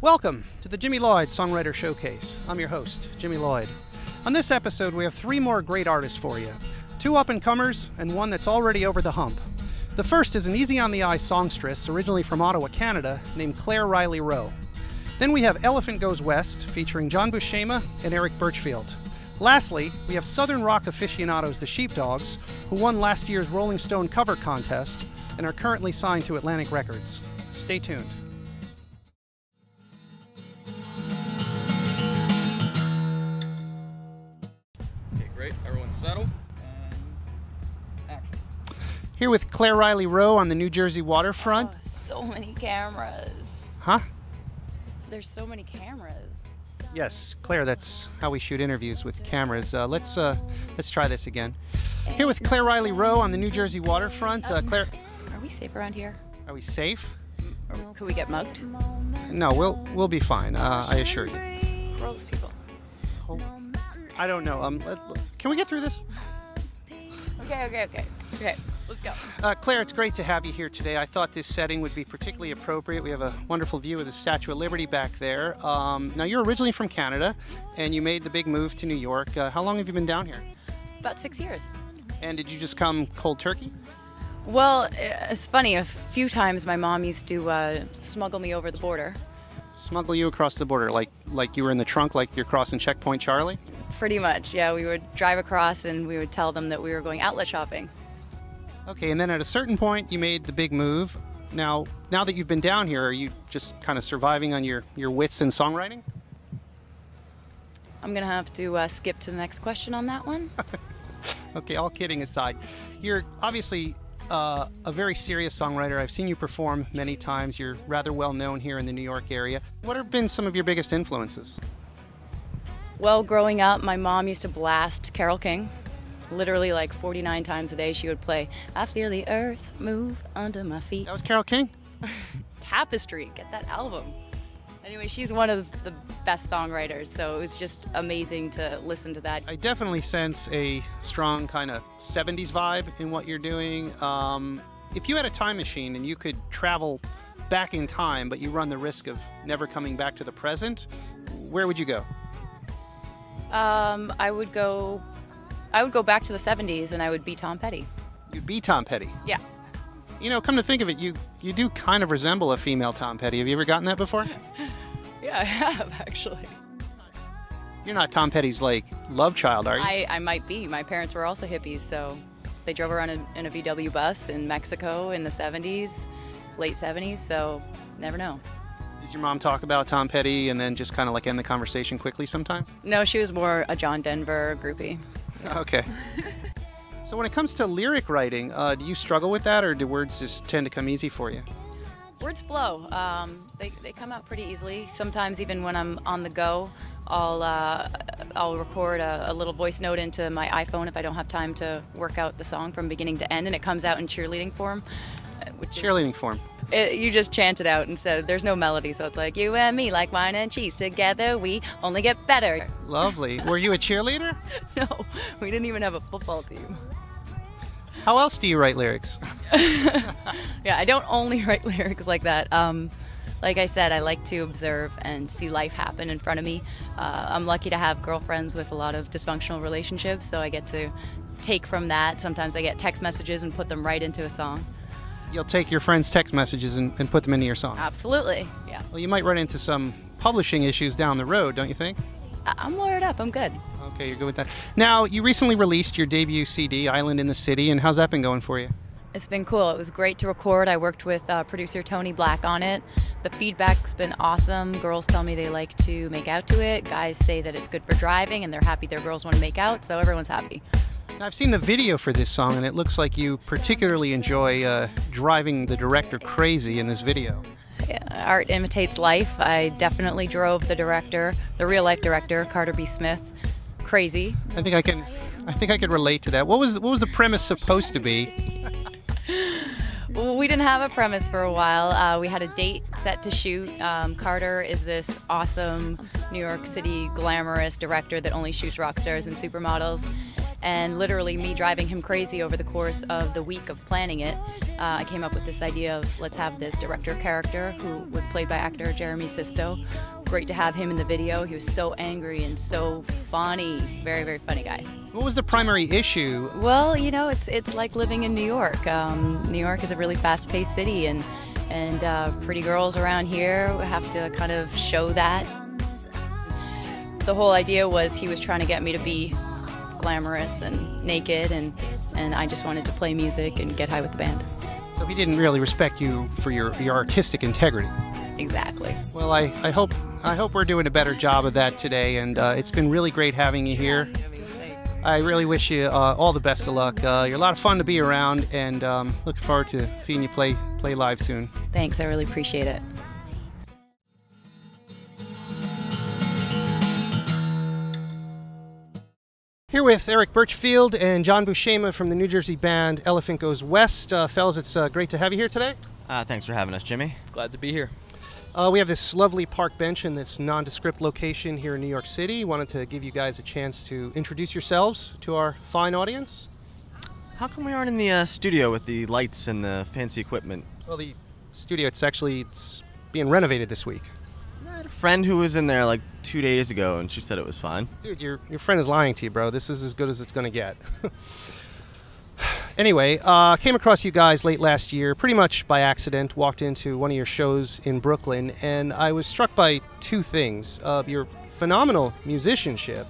Welcome to the Jimmy Lloyd Songwriter Showcase. I'm your host, Jimmy Lloyd. On this episode, we have three more great artists for you two up and comers, and one that's already over the hump. The first is an easy on the eye songstress, originally from Ottawa, Canada, named Claire Riley Rowe. Then we have Elephant Goes West, featuring John Buscema and Eric Birchfield. Lastly, we have Southern rock aficionados, the Sheepdogs, who won last year's Rolling Stone cover contest and are currently signed to Atlantic Records. Stay tuned. Here with Claire Riley Rowe on the New Jersey waterfront. Oh, so many cameras. Huh? There's so many cameras. Yes, Claire. That's how we shoot interviews with cameras. Uh, let's uh, let's try this again. Here with Claire Riley Rowe on the New Jersey waterfront. Uh, Claire, Are we safe around here? are we safe? Or could we get mugged? No, we'll we'll be fine. Uh, I assure you. Who are all those people? I don't know. Um, let, can we get through this? Okay, okay, okay. Okay, let's go. Uh, Claire, it's great to have you here today. I thought this setting would be particularly appropriate. We have a wonderful view of the Statue of Liberty back there. Um, now, you're originally from Canada, and you made the big move to New York. Uh, how long have you been down here? About six years. And did you just come cold turkey? Well, it's funny. A few times my mom used to uh, smuggle me over the border. Smuggle you across the border, like like you were in the trunk, like you're crossing checkpoint Charlie? Pretty much, yeah. We would drive across and we would tell them that we were going outlet shopping. Okay, and then at a certain point, you made the big move. Now, now that you've been down here, are you just kind of surviving on your, your wits and songwriting? I'm gonna have to uh, skip to the next question on that one. Okay, all kidding aside, you're obviously uh, a very serious songwriter. I've seen you perform many times. You're rather well known here in the New York area. What have been some of your biggest influences? Well, growing up, my mom used to blast Carole King. Literally, like 49 times a day, she would play, I feel the earth move under my feet. That was Carole King. Tapestry, get that album. Anyway, she's one of the best songwriters, so it was just amazing to listen to that. I definitely sense a strong kind of 70s vibe in what you're doing. Um, if you had a time machine and you could travel back in time, but you run the risk of never coming back to the present, where would you go? Um, I would go, I would go back to the 70s and I would be Tom Petty. You'd be Tom Petty. Yeah. You know, come to think of it, you you do kind of resemble a female Tom Petty. Have you ever gotten that before? Yeah, I have actually. You're not Tom Petty's like love child, are you? I, I might be. My parents were also hippies, so they drove around in, in a VW bus in Mexico in the 70s, late 70s, so never know. Does your mom talk about Tom Petty and then just kind of like end the conversation quickly sometimes? No, she was more a John Denver groupie. Okay. so when it comes to lyric writing, uh, do you struggle with that, or do words just tend to come easy for you? Words flow. Um, they, they come out pretty easily. Sometimes even when I'm on the go, I'll uh, I'll record a, a little voice note into my iPhone if I don't have time to work out the song from beginning to end, and it comes out in cheerleading form. Which Cheerleading form. it, you just chant it out instead. There's no melody, so it's like you and me, like wine and cheese. Together we only get better. Lovely. Were you a cheerleader? No, we didn't even have a football team. How else do you write lyrics? Yeah, I don't only write lyrics like that. Um, like I said, I like to observe and see life happen in front of me. Uh, I'm lucky to have girlfriends with a lot of dysfunctional relationships, so I get to take from that. Sometimes I get text messages and put them right into a song. You'll take your friends' text messages and, and put them into your song. Absolutely, yeah. Well, you might run into some publishing issues down the road, don't you think? I- I'm lawyered up. I'm good. Okay, you're good with that. Now, you recently released your debut CD, Island in the City, and how's that been going for you? It's been cool. It was great to record. I worked with uh, producer Tony Black on it. The feedback's been awesome. Girls tell me they like to make out to it. Guys say that it's good for driving and they're happy their girls want to make out, so everyone's happy. I've seen the video for this song, and it looks like you particularly enjoy uh, driving the director crazy in this video. Art imitates life. I definitely drove the director, the real life director, Carter B. Smith, crazy. I think I can, I think I could relate to that. What was what was the premise supposed to be? We didn't have a premise for a while. Uh, we had a date set to shoot. Um, Carter is this awesome New York City glamorous director that only shoots rock stars and supermodels. And literally, me driving him crazy over the course of the week of planning it, uh, I came up with this idea of let's have this director character who was played by actor Jeremy Sisto. Great to have him in the video. He was so angry and so funny. Very, very funny guy. What was the primary issue? Well, you know, it's it's like living in New York. Um, New York is a really fast-paced city, and and uh, pretty girls around here have to kind of show that. The whole idea was he was trying to get me to be glamorous and naked, and and I just wanted to play music and get high with the band. So he didn't really respect you for your, your artistic integrity. Exactly. Well, I, I hope I hope we're doing a better job of that today, and uh, it's been really great having you here. I really wish you uh, all the best of luck. Uh, you're a lot of fun to be around, and um, looking forward to seeing you play play live soon. Thanks. I really appreciate it. Here with Eric Birchfield and John Buscema from the New Jersey band Elephant Goes West. Uh, fellas, it's uh, great to have you here today. Uh, thanks for having us, Jimmy. Glad to be here. Uh, we have this lovely park bench in this nondescript location here in New York City. Wanted to give you guys a chance to introduce yourselves to our fine audience. How come we aren't in the uh, studio with the lights and the fancy equipment? Well, the studio it's actually it's being renovated this week. I had a friend who was in there like two days ago, and she said it was fine. Dude, your your friend is lying to you, bro. This is as good as it's gonna get. anyway, uh, came across you guys late last year, pretty much by accident. Walked into one of your shows in Brooklyn, and I was struck by two things: uh, your phenomenal musicianship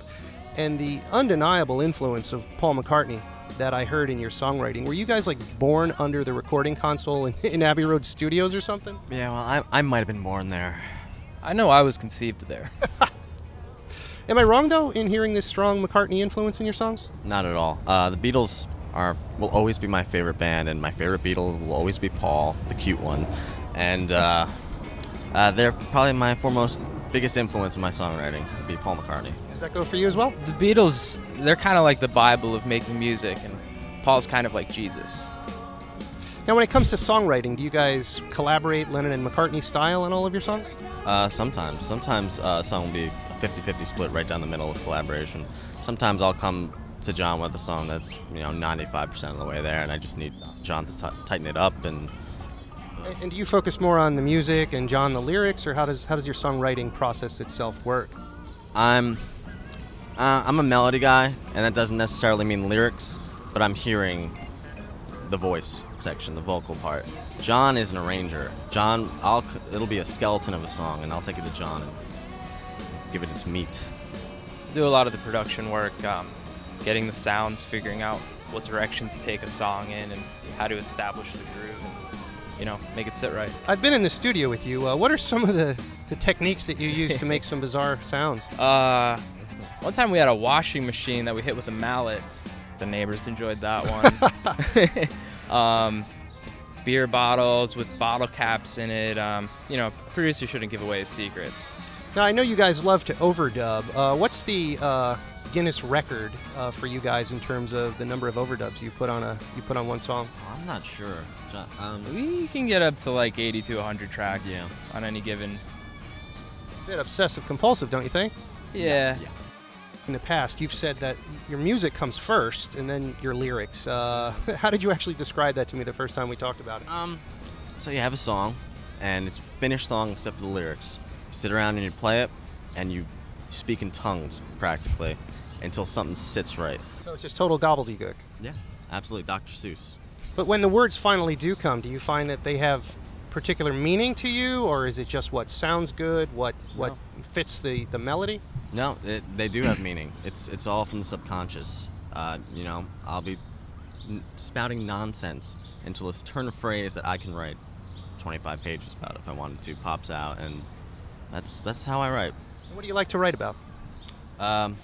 and the undeniable influence of Paul McCartney that I heard in your songwriting. Were you guys like born under the recording console in, in Abbey Road Studios or something? Yeah, well, I, I might have been born there. I know I was conceived there. Am I wrong though in hearing this strong McCartney influence in your songs? Not at all. Uh, the Beatles are will always be my favorite band, and my favorite Beatle will always be Paul, the cute one. And uh, uh, they're probably my foremost biggest influence in my songwriting. Would be Paul McCartney. Does that go for you as well? The Beatles, they're kind of like the Bible of making music, and Paul's kind of like Jesus. Now, when it comes to songwriting, do you guys collaborate Lennon and McCartney style on all of your songs? Uh, sometimes. Sometimes uh, a song will be a 50 50 split right down the middle with collaboration. Sometimes I'll come to John with a song that's, you know, 95% of the way there, and I just need John to t- tighten it up. And And- And do you focus more on the music and John the lyrics, or how does how does your songwriting process itself work? I'm. Uh, I'm a melody guy, and that doesn't necessarily mean lyrics, but I'm hearing the voice section, the vocal part. John is an arranger. John, I'll it'll be a skeleton of a song, and I'll take it to John and give it its meat. do a lot of the production work, um, getting the sounds, figuring out what direction to take a song in, and how to establish the groove, and you know, make it sit right. I've been in the studio with you. Uh, what are some of the, the techniques that you use to make some bizarre sounds? Uh, one time we had a washing machine that we hit with a mallet. The neighbors enjoyed that one. um, beer bottles with bottle caps in it. Um, you know, producer shouldn't give away his secrets. Now, I know you guys love to overdub. Uh, what's the uh, Guinness record uh, for you guys in terms of the number of overdubs you put on a you put on one song? I'm not sure. Um, We can get up to like 80 to 100 tracks Yeah. on any given. A bit obsessive compulsive, don't you think? Yeah. In the past, you've said that your music comes first and then your lyrics. Uh, how did you actually describe that to me the first time we talked about it? Um, so you have a song, and it's a finished song except for the lyrics. You sit around and you play it, and you speak in tongues practically until something sits right. So it's just total gobbledygook. Yeah, absolutely, Dr. Seuss. But when the words finally do come, do you find that they have particular meaning to you, or is it just what sounds good, what what fits the, the melody? No, it, they do have meaning. It's it's all from the subconscious. Uh, you know, I'll be n- spouting nonsense until this turn of phrase that I can write 25 pages about if I wanted to pops out, and that's that's how I write. What do you like to write about? Um,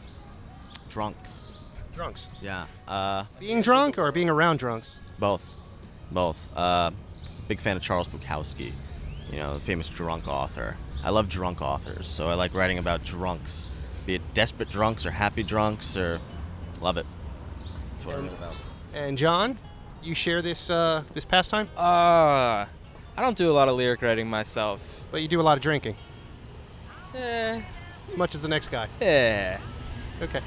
drunks. Drunks. Yeah. Uh, Being drunk or being around drunks? Both. Both. Uh, big fan of Charles Bukowski, you know, the famous drunk author. I love drunk authors, so I like writing about drunks, be it desperate drunks or happy drunks, or love it. That's what I And- about. And John, you share this uh, this pastime, Uh, I don't do a lot of lyric writing myself. but you do a lot of drinking, Eh, as much as the next guy. yeah. Okay.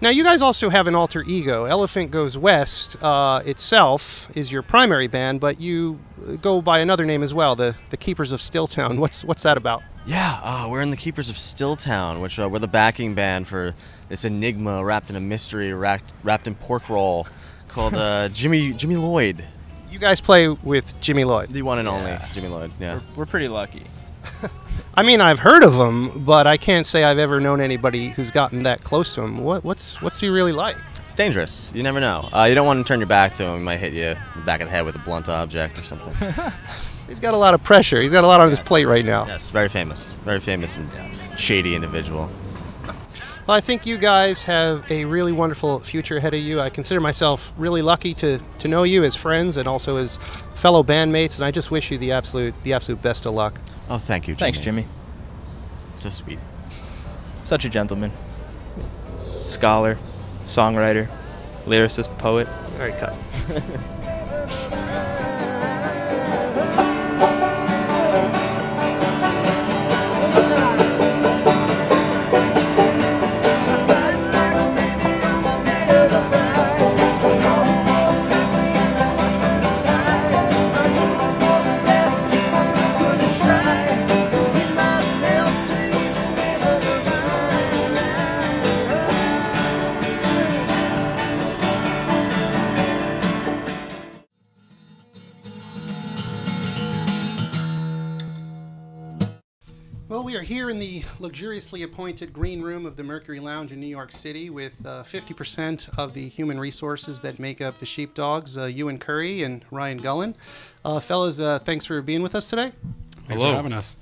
Now you guys also have an alter ego. Elephant Goes West uh, itself is your primary band, but you go by another name as well, the the Keepers of Stilltown. What's what's that about? Yeah, uh, we're in the Keepers of Stilltown, which uh, we're the backing band for this enigma wrapped in a mystery, wrapped, wrapped in pork roll, called uh, Jimmy Jimmy Lloyd, You guys play with Jimmy Lloyd. the one and only Jimmy Lloyd. Yeah. We're, we're pretty lucky. I mean, I've heard of him, but I can't say I've ever known anybody who's gotten that close to him. What what's what's he really like? It's dangerous. You never know. Uh, you don't want to turn your back to him. He might hit you in the back of the head with a blunt object or something. He's got a lot of pressure. He's got a lot on his plate right now. yes, very famous. Very famous and uh, shady individual. Well, I think you guys have a really wonderful future ahead of you. I consider myself really lucky to, to know you as friends and also as fellow bandmates, and I just wish you the absolute the absolute best of luck. Oh, thank you, Jimmy. Thanks, Jimmy. So sweet. Such a gentleman. Scholar, songwriter, lyricist, poet. All right, cut. Luxuriously appointed green room of the Mercury Lounge in New York City with uh, 50% of the human resources that make up the Sheepdogs, uh, Ewan Currie and Ryan Gullen. Uh, fellas, uh, thanks for being with us today. Thanks Hello. for having us.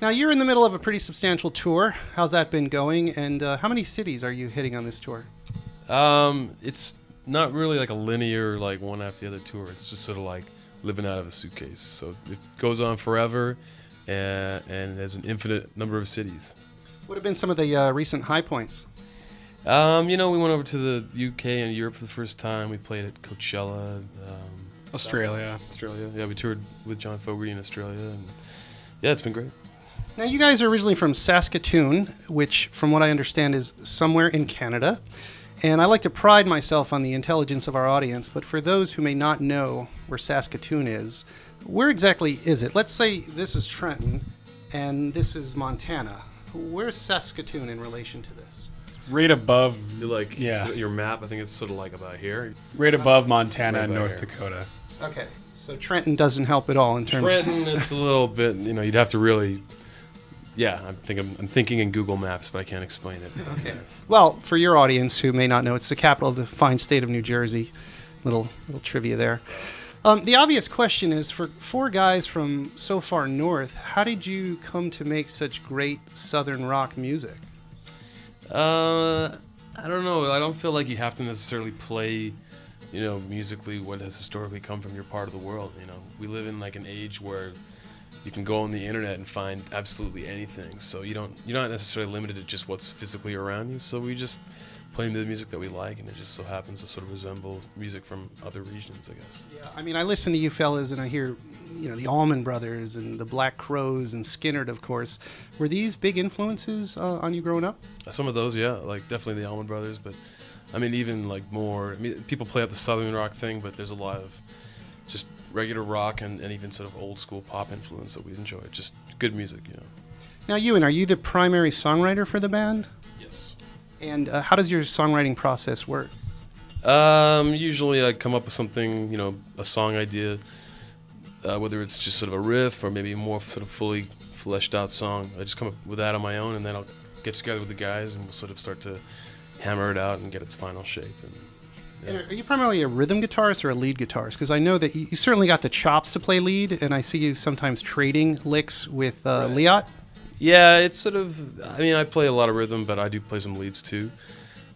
Now, you're in the middle of a pretty substantial tour. How's that been going? And uh, how many cities are you hitting on this tour? Um, it's not really like a linear, like one after the other tour. It's just sort of like living out of a suitcase. So it goes on forever, and, and there's an infinite number of cities. What have been some of the uh, recent high points? Um, you know, we went over to the UK and Europe for the first time. We played at Coachella, um, Australia. Australia. Yeah, we toured with John Fogerty in Australia, and yeah, it's been great. Now, you guys are originally from Saskatoon, which, from what I understand, is somewhere in Canada. And I like to pride myself on the intelligence of our audience, but for those who may not know where Saskatoon is, where exactly is it? Let's say this is Trenton and this is Montana. Where's Saskatoon in relation to this? Right above, like Yeah. your map? I think it's sort of like about here. right above Montana Right and North here. Dakota. Okay, so Trenton doesn't help at all in terms Trenton, it's a little bit. You know, you'd have to really. Yeah, I'm thinking. I'm thinking in Google Maps, but I can't explain it. Okay. Well, for your audience who may not know, it's the capital of the fine state of New Jersey. Little little trivia there. Um, the obvious question is for four guys from so far north, how did you come to make such great southern rock music? Uh, I don't know. I don't feel like you have to necessarily play, you know, musically what has historically come from your part of the world. You know, we live in like an age where you can go on the internet and find absolutely anything. So you don't you're not necessarily limited to just what's physically around you. So we just play the music that we like, and it just so happens to sort of resemble music from other regions, I guess. Yeah, I mean, I listen to you fellas and I hear, you know, the Allman Brothers and the Black Crowes and Skynyrd, of course. Were these big influences uh, on you growing up? Some of those, yeah, like definitely the Allman Brothers, but I mean even like more. I mean, people play up the southern rock thing, but there's a lot of just regular rock and, and even sort of old school pop influence that we enjoy. Just good music, you know. Now, Ewan, are you the primary songwriter for the band? Yes. And uh, how does your songwriting process work? Um, usually I come up with something, you know, a song idea, uh, whether it's just sort of a riff or maybe a more sort of fully fleshed out song. I just come up with that on my own, and then I'll get together with the guys and we'll sort of start to hammer it out and get its final shape. And, And Are you primarily a rhythm guitarist or a lead guitarist? Because I know that you, you certainly got the chops to play lead, and I see you sometimes trading licks with uh, Leot. Yeah, it's sort of. I mean, I play a lot of rhythm, but I do play some leads too.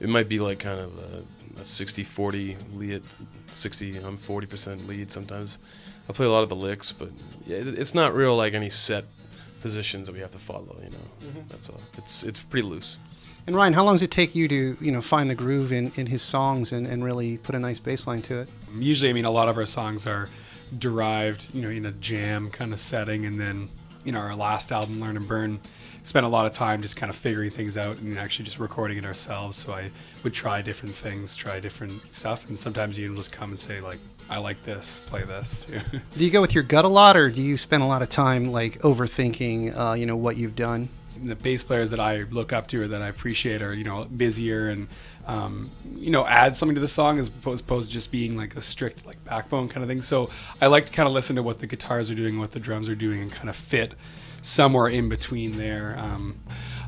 It might be like kind of a, a 60 40 lead, 60, I'm 40% lead sometimes. I play a lot of the licks, but yeah, it, it's not real like any set positions that we have to follow, you know. That's all. It's it's pretty loose. And Ryan, how long does it take you to you know find the groove in, in his songs and, and really put a nice bass line to it? Usually, I mean, a lot of our songs are derived, you know, in a jam kind of setting, and then in our last album, Learn and Burn, spent a lot of time just kind of figuring things out and actually just recording it ourselves. So I would try different things, try different stuff, and sometimes you just come and say like, "I like this, play this." Do you go with your gut a lot, or do you spend a lot of time like overthinking, uh, you know, what you've done? The bass players that I look up to or that I appreciate are you know busier and um, you know add something to the song as opposed to just being like a strict like backbone kind of thing. So I like to kind of listen to what the guitars are doing, what the drums are doing, and kind of fit somewhere in between there. Um,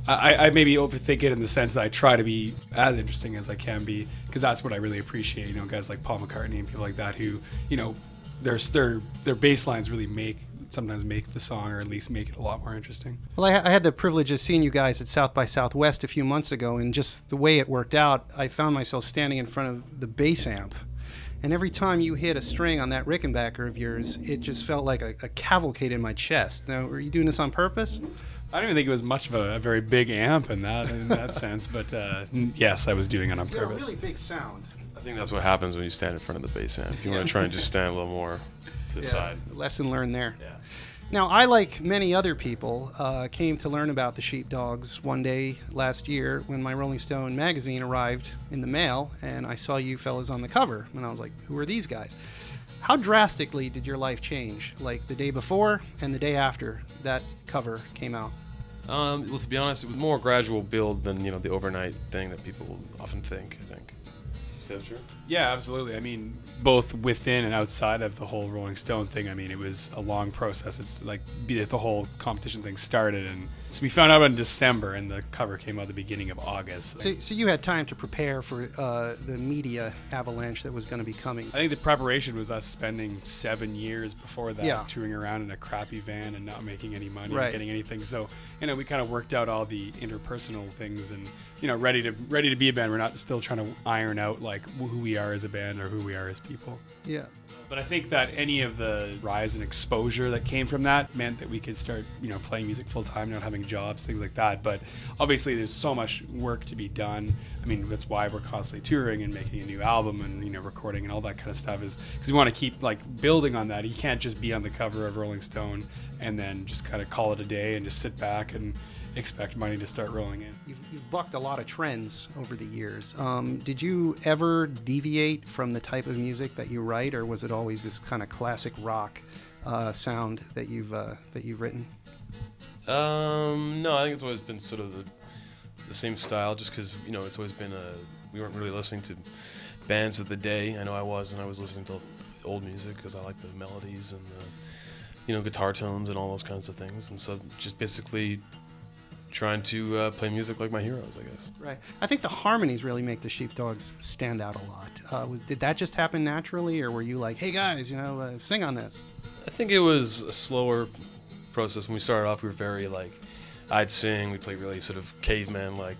I, I maybe overthink it in the sense that I try to be as interesting as I can be because that's what I really appreciate. You know, guys like Paul McCartney and people like that who you know their their their bass lines really make sometimes make the song or at least make it a lot more interesting. Well, I, I, had the privilege of seeing you guys at South by Southwest a few months ago, and just the way it worked out, I found myself standing in front of the bass amp. And every time you hit a string on that Rickenbacker of yours, it just felt like a, a cavalcade in my chest. Now, were you doing this on purpose? I don't even think it was much of a, a very big amp in that in that sense, but uh, yes, I was doing it on you purpose. a really big sound. I think that's what happens when you stand in front of the bass amp. You want to try and just stand a little more to the Yeah, side. lesson learned there. Yeah. Now, I, like many other people, uh, came to learn about the sheepdogs one day last year when my Rolling Stone magazine arrived in the mail, and I saw you fellas on the cover, and I was like, "Who are these guys?" How drastically did your life change, like the day before and the day after that cover came out? Um, well, to be honest, it was more gradual build than you know the overnight thing that people often think. I think. Is that true? Yeah, absolutely. I mean, both within and outside of the whole Rolling Stone thing, I mean, it was a long process. It's like the whole competition thing started, and so we found out in December, and the cover came out the beginning of August. So, so you had time to prepare for uh, the media avalanche that was going to be coming. I think the preparation was us spending seven years before that Yeah. touring around in a crappy van and not making any money, Right. or getting anything. So you know, we kind of worked out all the interpersonal things, and you know, ready to ready to be a band. We're not still trying to iron out like who we are as a band or who we are as people. Yeah. But I think that any of the rise and exposure that came from that meant that we could start, you know, playing music full time, not having jobs, things like that. But obviously, there's so much work to be done. I mean, that's why we're constantly touring and making a new album and you know recording and all that kind of stuff. Is because we want to keep like building on that. You can't just be on the cover of Rolling Stone and then just kind of call it a day and just sit back and expect money to start rolling in. You've, you've bucked a lot of trends over the years. Um, did you ever deviate from the type of music that you write, or was it always this kind of classic rock uh, sound that you've uh, that you've written? Um, no, I think it's always been sort of the, the same style, just because you know it's always been a we weren't really listening to bands of the day. I know I was, and I was listening to old music because I like the melodies and the you know guitar tones and all those kinds of things, and so just basically trying to uh, play music like my heroes, I guess. Right. I think the harmonies really make the Sheepdogs stand out a lot. Uh, was, did that just happen naturally, or were you like, "Hey guys, you know, uh, sing on this"? I think it was a slower process. When we started off, we were very like, I'd sing, we'd play really sort of caveman like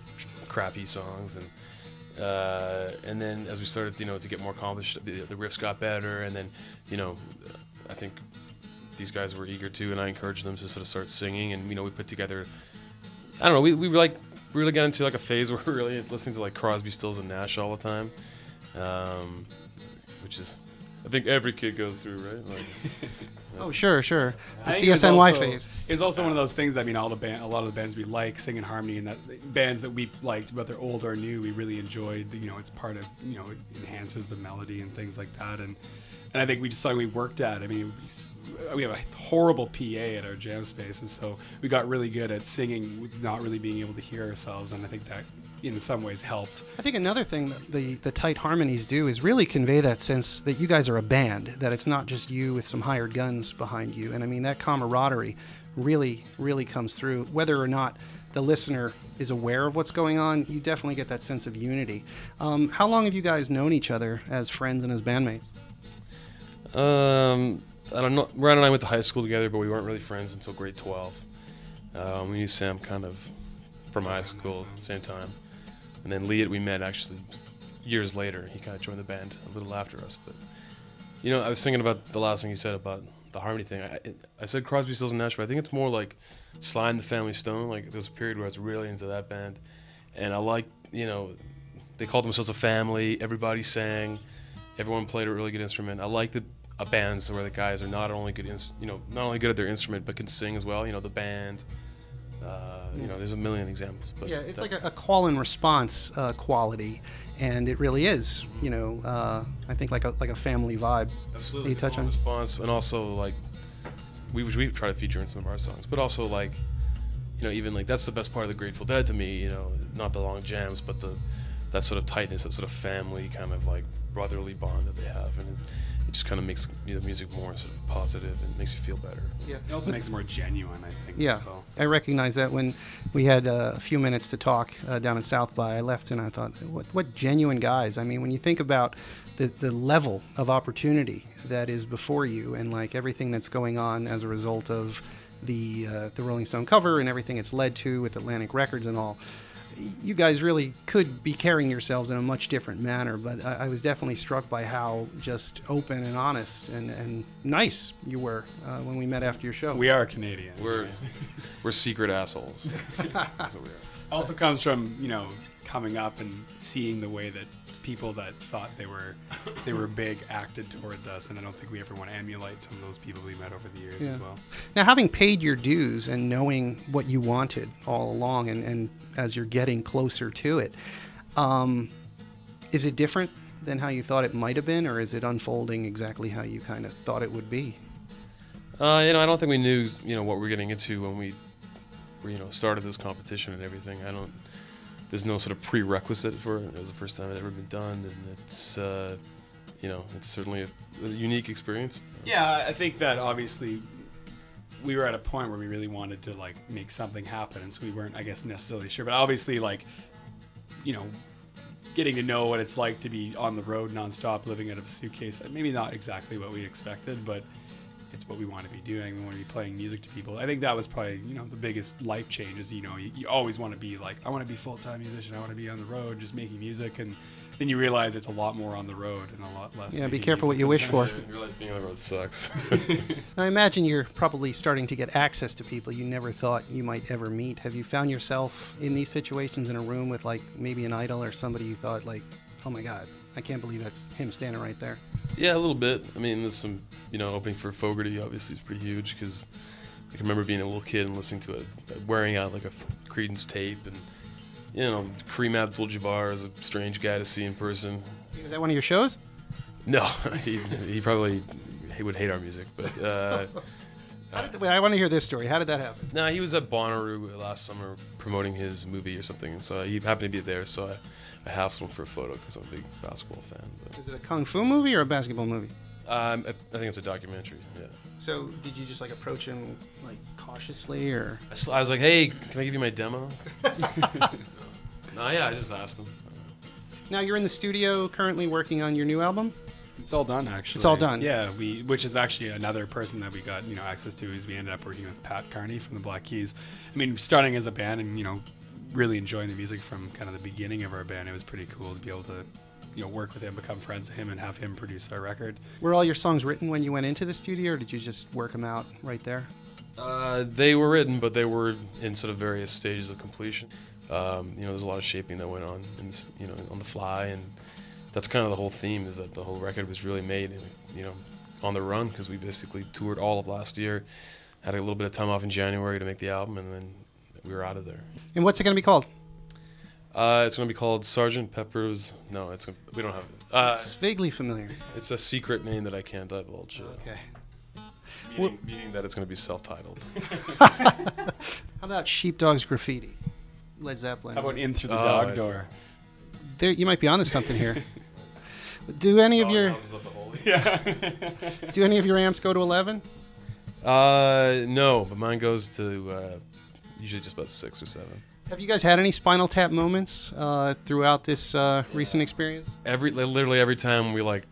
crappy songs, and uh, and then as we started, you know, to get more accomplished, the, the riffs got better, and then, you know, I think these guys were eager to, and I encouraged them to sort of start singing, and you know, we put together. I don't know. We, we like really got into like a phase where we are really listening to like Crosby, Stills, and Nash all the time, um, which is I think every kid goes through, right? Like, Oh, sure, sure. The I think it CSNY also- phase. It was also one of those things. I mean, all the band, a lot of the bands we like sing in harmony, and that bands that we liked, whether old or new, we really enjoyed. You know, it's part of you know, it enhances the melody and things like that. And and I think we just something we worked at. I mean, we have a horrible PA at our jam space, and so we got really good at singing, with not really being able to hear ourselves. And I think that in some ways helped. I think another thing that the, the tight harmonies do is really convey that sense that you guys are a band, that it's not just you with some hired guns behind you. And I mean, that camaraderie really, really comes through. Whether or not the listener is aware of what's going on, you definitely get that sense of unity. Um, how long have you guys known each other as friends and as bandmates? Um, I don't know. Ryan and I went to high school together, but we weren't really friends until grade 12. Um, we knew Sam kind of from high school at the same time. And then Leot, we met actually years later. He kind of joined the band a little after us. But, you know, I was thinking about the last thing you said about the harmony thing. I, I said Crosby, Stills, and Nash, but I think it's more like Sly and the Family Stone. Like, there was a period where I was really into that band. And I like, you know, they called themselves a family. Everybody sang. Everyone played a really good instrument. I like the a band where the guys are not only good, you know, not only good at their instrument but can sing as well. You know, the band. Uh, you know, there's a million examples. But Yeah, it's that- like a, a call and response uh, quality, and it really is. You know, uh, I think like a like a family vibe. Absolutely. You touch call on- and response, and also like we we try to feature in some of our songs, but also like you know even like that's the best part of the Grateful Dead to me. You know, not the long jams, but the that sort of tightness, that sort of family kind of like brotherly bond that they have, and it just kind of makes the music more sort of positive and makes you feel better. Yeah. It also makes it more genuine, I think. Yeah, As well. I recognize that when we had uh, a few minutes to talk uh, down in South by, I left and I thought, what, what genuine guys. I mean, when you think about the, the level of opportunity that is before you and like everything that's going on as a result of the, uh, the Rolling Stone cover and everything it's led to with Atlantic Records and all, you guys really could be carrying yourselves in a much different manner, but I, I was definitely struck by how just open and honest and, and nice you were uh, when we met after your show. We are Canadian. We're we're secret assholes. That's what we are. Also comes from you know coming up and seeing the way that people that thought they were they were big acted towards us, and I don't think we ever want to emulate some of those people we met over the years Yeah. as well. Now, having paid your dues and knowing what you wanted all along, and, and as you're getting closer to it, um, is it different than how you thought it might have been, or is it unfolding exactly how you kind of thought it would be? Uh, you know, I don't think we knew, you know, what we're getting into when we, were, you know, started this competition and everything. I don't. There's no sort of prerequisite for it. It was the first time it ever been done, and it's, uh, you know, it's certainly a, a unique experience. Yeah, I think that obviously we were at a point where we really wanted to like make something happen, and so we weren't, I guess, necessarily sure. But obviously, like, you know, getting to know what it's like to be on the road nonstop, living out of a suitcase. Maybe not exactly what we expected, but it's what we want to be doing. We want to be playing music to people. I think that was probably you know the biggest life change. Is you know you, you always want to be like I want to be full time musician. I want to be on the road, just making music, and then you realize it's a lot more on the road and a lot less. Yeah, be careful what you wish for. sometimes. I realize being on the road sucks. I imagine you're probably starting to get access to people you never thought you might ever meet. Have you found yourself in these situations in a room with like maybe an idol or somebody you thought like, oh my god, I can't believe that's him standing right there? Yeah, a little bit. I mean, there's some, you know, opening for Fogerty obviously is pretty huge because I can remember being a little kid and listening to it, wearing out like a Creedence tape, and you know, Kareem Abdul-Jabbar is a strange guy to see in person. Is that one of your shows? No, he, he probably he would hate our music, but uh, did- wait, I want to hear this story. How did that happen? no, he was at Bonnaroo last summer promoting his movie or something, so he happened to be there, so I, I hassled him for a photo because I'm a big basketball fan. But Is it a kung fu movie or a basketball movie? um, I, I think it's a documentary. Yeah. So did you just like approach him like cautiously or? I, was like, hey, can I give you my demo? no, yeah, I just asked him. Now you're in the studio currently working on your new album. It's all done actually. It's all done. Yeah, we which is actually another person that we got you know access to is we ended up working with Pat Carney from the Black Keys. I mean, starting as a band and you know really enjoying the music from kind of the beginning of our band. It was pretty cool to be able to you know work with him, become friends with him, and have him produce our record. Were all your songs written when you went into the studio, or did you just work them out right there? Uh, they were written, but they were in sort of various stages of completion. Um, you know, there's a lot of shaping that went on, in you know, on the fly, and that's kind of the whole theme. Is that the whole record was really made, in, you know, on the run because we basically toured all of last year, had a little bit of time off in January to make the album, and then we were out of there. And what's it going to be called? Uh, it's gonna be called Sergeant Pepper's. No, it's gonna, we don't have. Uh, It's vaguely familiar. it's a secret name that I can't divulge. Okay. meaning, meaning that it's gonna be self-titled. How about Sheepdog's Graffiti? Led Zeppelin. How about in through the Oh, dog I see. door? there, you might be onto something here. Do any of your yeah? do any of your amps go to 11? Uh, no, but mine goes to uh, usually just about six or seven. Have you guys had any Spinal Tap moments uh, throughout this uh, recent experience? Every literally every time we like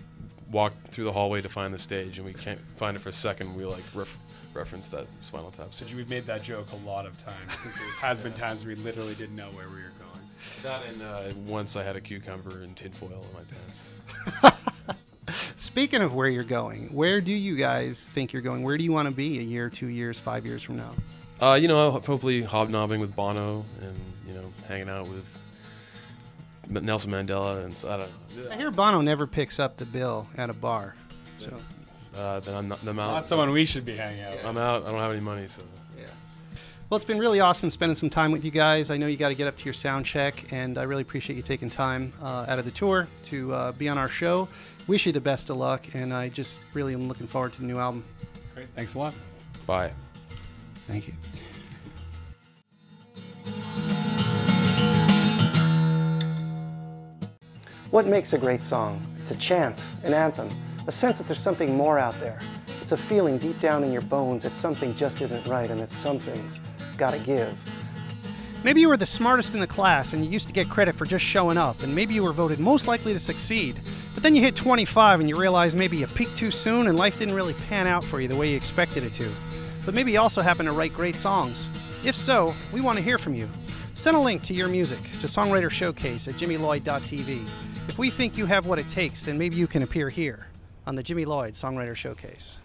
walk through the hallway to find the stage and we can't find it for a second, we like ref- reference that Spinal Tap. So we've made that joke a lot of times because there has been times we literally didn't know where we were going. That and uh, once I had a cucumber and tinfoil in my pants. Speaking of where you're going, where do you guys think you're going? Where do you want to be a year, two years, five years from now? Uh, you know, hopefully hobnobbing with Bono and you know hanging out with Nelson Mandela and so, I don't know. I hear Bono never picks up the bill at a bar. So uh, then I'm not. Then I'm out. Not someone we should be hanging out. with. I'm out. I don't have any money, so. Well, it's been really awesome spending some time with you guys. I know you got to get up to your sound check, and I really appreciate you taking time uh, out of the tour to uh, be on our show. Wish you the best of luck, and I just really am looking forward to the new album. Great. Thanks a lot. Bye. Thank you. What makes a great song? It's a chant, an anthem, a sense that there's something more out there. It's a feeling deep down in your bones that something just isn't right and that something's gotta give. Maybe you were the smartest in the class and you used to get credit for just showing up, and maybe you were voted most likely to succeed. But then you hit 25 and you realize maybe you peaked too soon and life didn't really pan out for you the way you expected it to. But maybe you also happen to write great songs. If so, we want to hear from you. Send a link to your music to Songwriter Showcase at jimmylloyd.tv. If we think you have what it takes, then maybe you can appear here on the Jimmy Lloyd Songwriter Showcase.